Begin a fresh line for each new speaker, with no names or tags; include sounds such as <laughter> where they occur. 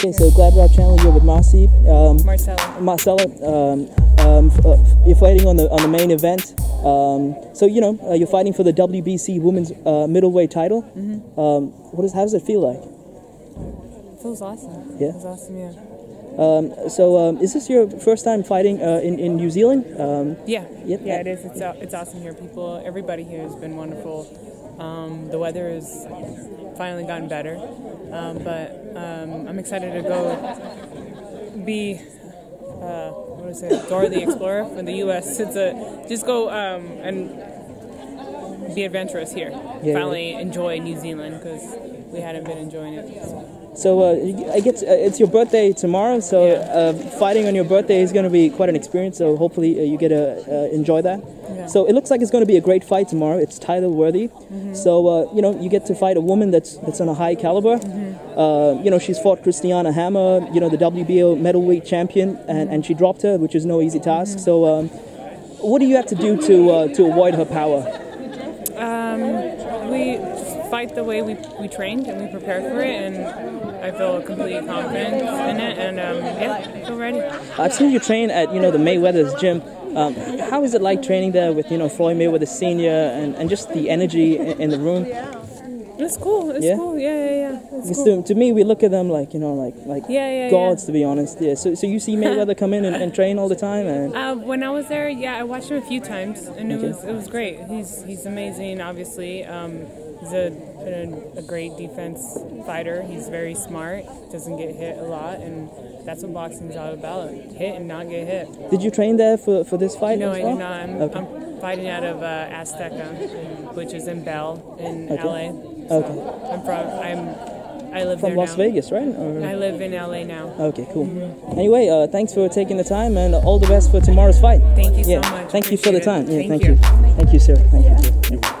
Okay, so Gladrap Channel, you're with Marcy. Um,
Marcella.
Marcella, um, um, uh, you're fighting on the on the main event. Um, so you know uh, you're fighting for the WBC Women's uh, Middleweight title. Um, what is how does it feel like?
Feels awesome.
Yeah.
It Feels awesome, yeah.
Um, so um, is this your first time fighting uh, in in New Zealand? Um,
Yeah.
Yep.
Yeah, it is. It's uh, it's awesome here. People, everybody here has been wonderful. Um, the weather has finally gotten better, um, but um, I'm excited to go be. Uh, what is it? Dora the Explorer from the U.S. It's a just go um, and be adventurous here.
Yeah,
finally enjoy New Zealand because we hadn't been enjoying it. So.
Uh, I guess uh, it's your birthday tomorrow. So
Yeah.
uh, fighting on your birthday is going to be quite an experience. So hopefully uh, you get to uh, enjoy that.
Yeah.
So it looks like it's going to be a great fight tomorrow. It's title Worthy. So uh, you know you get to fight a woman that's that's on a high caliber. Uh, you know she's fought Christina Hammer. You know the WBO middleweight champion, and, and she dropped her, which is no easy task. So um, what do you have to do to uh, to avoid her power?
we fight the way we, we trained and we prepared for it and I feel completely confident in it and um, yeah, I feel ready.
I've seen you train at you know the Mayweather's gym. Um, how is it like training there with you know Floyd Mayweather Senior and, and just the energy in, in the room?
It's cool. It's
Yeah?
cool. Yeah, yeah, yeah. It's cool.
to, to me, we look at them like you know like like
Yeah, yeah,
gods to be honest. Yeah. So so you see <laughs> Mayweather come in and, and train all the time and
Uh, when I was there, yeah, I watched him a few times, and it
Okay.
was it was great. He's he's amazing. Obviously, um, he's a, a a great defense fighter. He's very smart. Doesn't get hit a lot, and that's what boxing's all about: hit and not get hit.
did you train there for, for this fight?
No,
as
I
well?
do not. I'm,
Okay.
I'm fighting out of uh, Azteca, which is in Bell in
Okay.
LA. So
Okay.
I'm from. I'm. I live
From Las
now.
Vegas, right? Or-
I live in LA now.
Okay, cool. Anyway, uh, thanks for taking the time and all the best for tomorrow's fight.
Thank you so
yeah.
much.
Thank you for the time. Yeah,
Thank
thank
you.
you. Thank you, sir. Thank you.